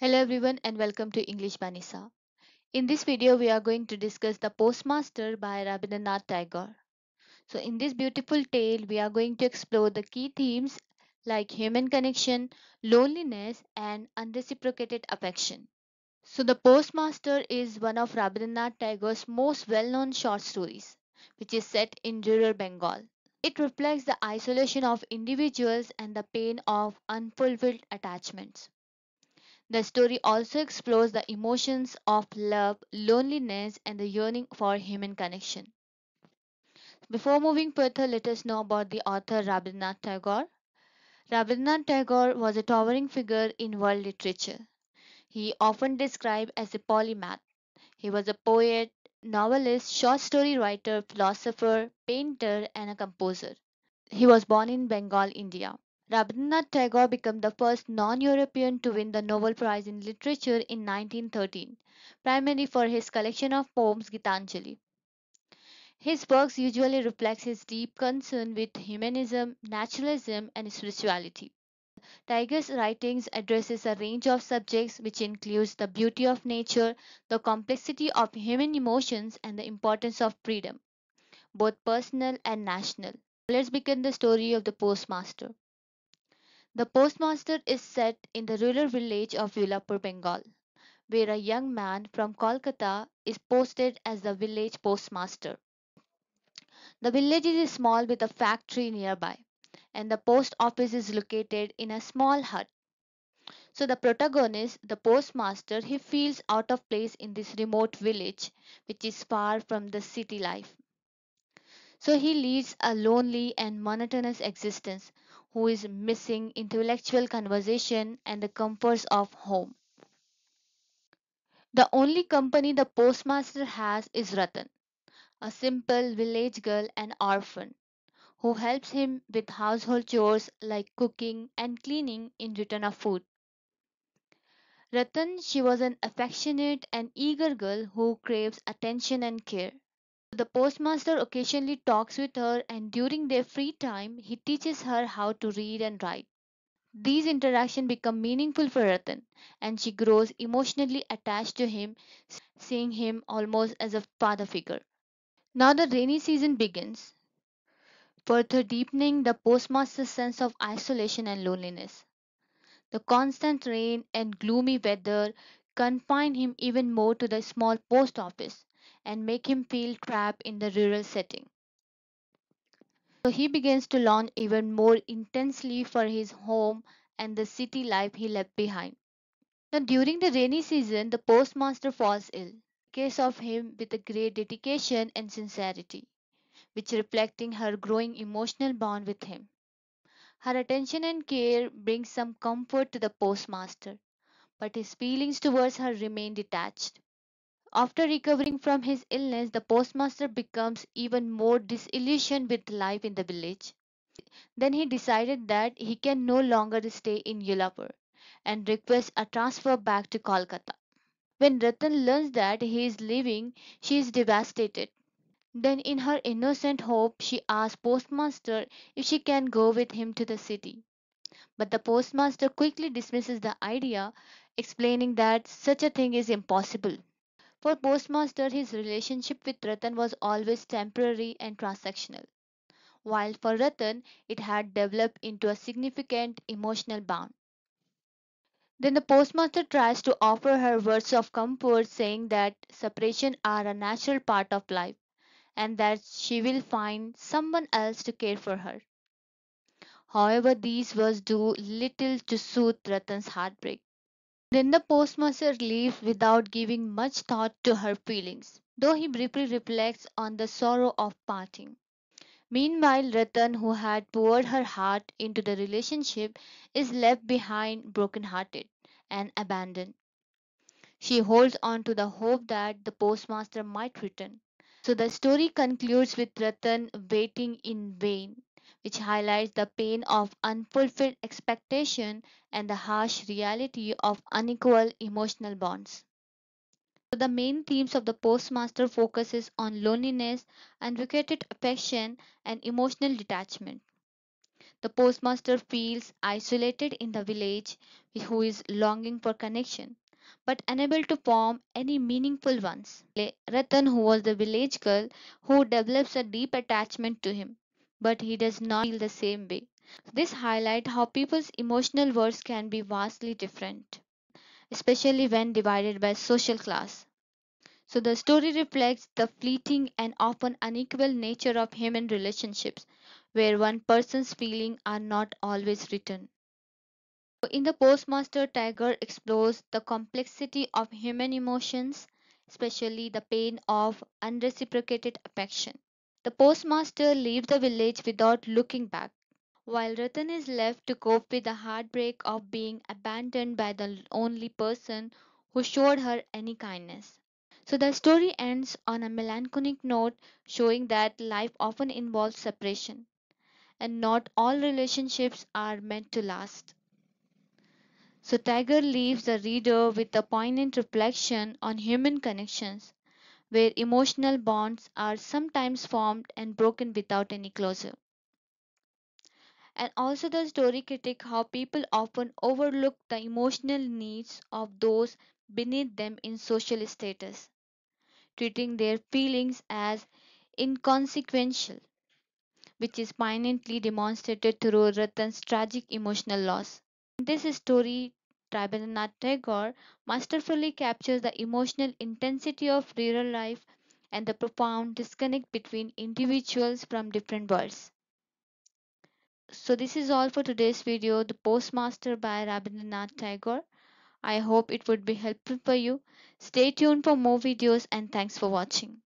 Hello everyone and welcome to English by Nisa. In this video we are going to discuss The Postmaster by Rabindranath Tagore. So in this beautiful tale we are going to explore the key themes like human connection, loneliness and unreciprocated affection. So The Postmaster is one of Rabindranath Tagore's most well-known short stories which is set in rural Bengal. It reflects the isolation of individuals and the pain of unfulfilled attachments. The story also explores the emotions of love, loneliness, and the yearning for human connection. Before moving further, let us know about the author Rabindranath Tagore. Rabindranath Tagore was a towering figure in world literature. He often described as a polymath. He was a poet, novelist, short story writer, philosopher, painter, and a composer. He was born in Bengal, India. Rabindranath Tagore became the first non-European to win the Nobel Prize in Literature in 1913, primarily for his collection of poems Gitanjali. His works usually reflect his deep concern with humanism, naturalism, and spirituality. Tagore's writings addresses a range of subjects which includes the beauty of nature, the complexity of human emotions, and the importance of freedom, both personal and national. Let's begin the story of the postmaster. The postmaster is set in the rural village of Ulapur, Bengal, where a young man from Kolkata is posted as the village postmaster. The village is small with a factory nearby, and the post office is located in a small hut. So the protagonist, the postmaster, he feels out of place in this remote village, which is far from the city life. So he leads a lonely and monotonous existence, who is missing intellectual conversation and the comforts of home. The only company the postmaster has is Ratan, a simple village girl and orphan, who helps him with household chores like cooking and cleaning in return of food. Ratan, she was an affectionate and eager girl who craves attention and care. The postmaster occasionally talks with her, and during their free time, he teaches her how to read and write. These interactions become meaningful for Ratan, and she grows emotionally attached to him, seeing him almost as a father figure. Now the rainy season begins, further deepening the postmaster's sense of isolation and loneliness. The constant rain and gloomy weather confine him even more to the small post office and make him feel trapped in the rural setting. So he begins to long even more intensely for his home and the city life he left behind. Now, during the rainy season, the postmaster falls ill. Case of him with a great dedication and sincerity, which reflecting her growing emotional bond with him. Her attention and care bring some comfort to the postmaster, but his feelings towards her remain detached. After recovering from his illness, the postmaster becomes even more disillusioned with life in the village. Then he decided that he can no longer stay in Ulapur and requests a transfer back to Kolkata. When Ratan learns that he is leaving, she is devastated. Then in her innocent hope, she asks postmaster if she can go with him to the city. But the postmaster quickly dismisses the idea, explaining that such a thing is impossible. For Postmaster, his relationship with Ratan was always temporary and transactional, while for Ratan, it had developed into a significant emotional bond. Then the postmaster tries to offer her words of comfort, saying that separation are a natural part of life and that she will find someone else to care for her. However, these words do little to soothe Ratan's heartbreak. Then the postmaster leaves without giving much thought to her feelings, though he briefly reflects on the sorrow of parting. Meanwhile, Ratan, who had poured her heart into the relationship, is left behind broken-hearted and abandoned. She holds on to the hope that the postmaster might return. So the story concludes with Ratan waiting in vain, which highlights the pain of unfulfilled expectation and the harsh reality of unequal emotional bonds. So the main themes of the postmaster focuses on loneliness, unrequited affection, and emotional detachment. The postmaster feels isolated in the village, who is longing for connection but unable to form any meaningful ones. Ratan, who was the village girl, who develops a deep attachment to him, but he does not feel the same way. This highlights how people's emotional worlds can be vastly different, especially when divided by social class. So the story reflects the fleeting and often unequal nature of human relationships, where one person's feelings are not always written. In the Postmaster, Tagore explores the complexity of human emotions, especially the pain of unreciprocated affection. The postmaster leaves the village without looking back, while Ratan is left to cope with the heartbreak of being abandoned by the only person who showed her any kindness. So the story ends on a melancholic note, showing that life often involves separation, and not all relationships are meant to last. So Tagore leaves the reader with a poignant reflection on human connections, where emotional bonds are sometimes formed and broken without any closure. And also the story critic how people often overlook the emotional needs of those beneath them in social status, treating their feelings as inconsequential, which is poignantly demonstrated through Ratan's tragic emotional loss. In this story, Rabindranath Tagore masterfully captures the emotional intensity of rural life and the profound disconnect between individuals from different worlds. So this is all for today's video, The Postmaster by Rabindranath Tagore. I hope it would be helpful for you. Stay tuned for more videos and thanks for watching.